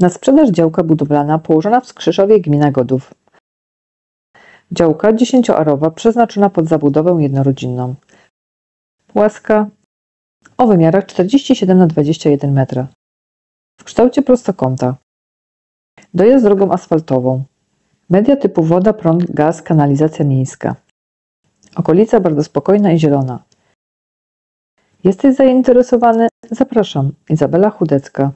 Na sprzedaż działka budowlana położona w Skrzyszowie gmina Godów. Działka dziesięcioarowa przeznaczona pod zabudowę jednorodzinną. Płaska o wymiarach 47 na 21 metra. W kształcie prostokąta. Dojazd drogą asfaltową. Media typu woda, prąd, gaz, kanalizacja miejska. Okolica bardzo spokojna i zielona. Jesteś zainteresowany? Zapraszam. Izabela Chudecka.